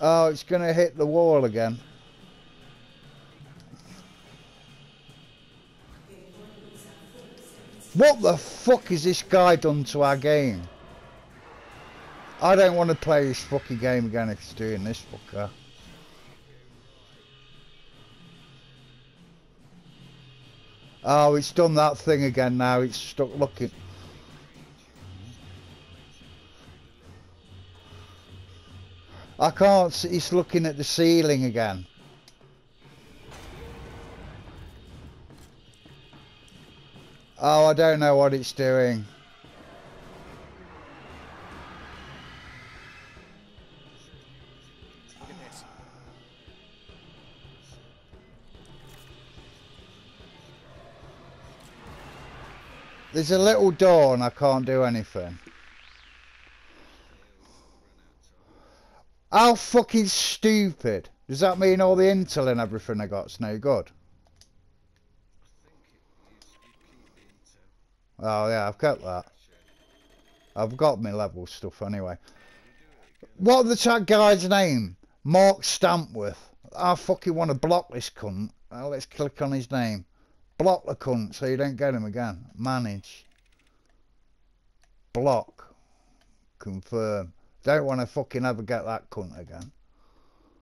Oh, it's going to hit the wall again. What the fuck is this guy done to our game? I don't want to play this fucking game again if it's doing this fucker. Oh, it's done that thing again now. It's stuck looking. I can't see. It's looking at the ceiling again. Oh, I don't know what it's doing. There's a little door and I can't do anything. How fucking stupid. Does that mean all the intel and everything I got's no good? Oh yeah, I've got that. I've got my level stuff anyway. What the chat guy's name? Mark Stampworth. I fucking want to block this cunt. Oh, let's click on his name. Block the cunt so you don't get him again. Manage. Block. Confirm. Don't want to fucking ever get that cunt again.